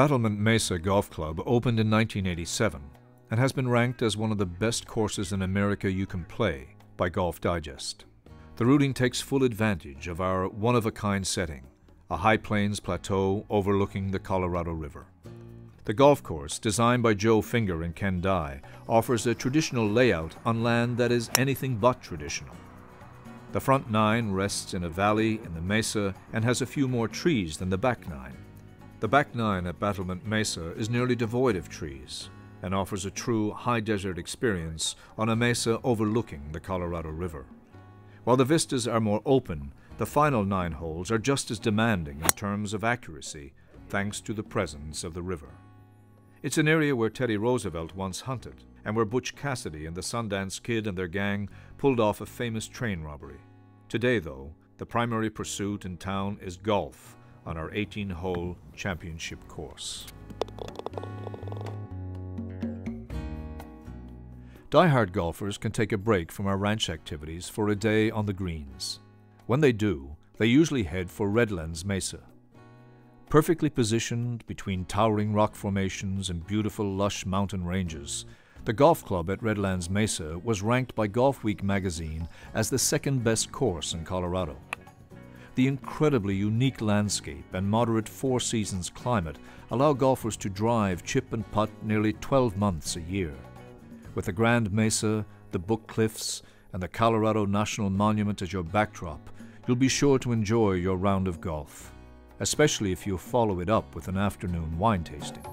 Battlement Mesa Golf Club opened in 1987 and has been ranked as one of the best courses in America you can play by Golf Digest. The routing takes full advantage of our one of a kind setting, a high plains plateau overlooking the Colorado River. The golf course, designed by Joe Finger and Ken Dye, offers a traditional layout on land that is anything but traditional. The front nine rests in a valley in the mesa and has a few more trees than the back nine. The back nine at Battlement Mesa is nearly devoid of trees and offers a true high desert experience on a mesa overlooking the Colorado River. While the vistas are more open, the final nine holes are just as demanding in terms of accuracy thanks to the presence of the river. It's an area where Teddy Roosevelt once hunted and where Butch Cassidy and the Sundance Kid and their gang pulled off a famous train robbery. Today, though, the primary pursuit in town is golf on our 18 hole championship course. Die-hard golfers can take a break from our ranch activities for a day on the greens. When they do, they usually head for Redlands Mesa. Perfectly positioned between towering rock formations and beautiful lush mountain ranges, the golf club at Redlands Mesa was ranked by Golf Week magazine as the second best course in Colorado. The incredibly unique landscape and moderate four seasons climate allow golfers to drive, chip, and putt nearly 12 months a year. With the Grand Mesa, the Book Cliffs, and the Colorado National Monument as your backdrop, you'll be sure to enjoy your round of golf, especially if you follow it up with an afternoon wine tasting.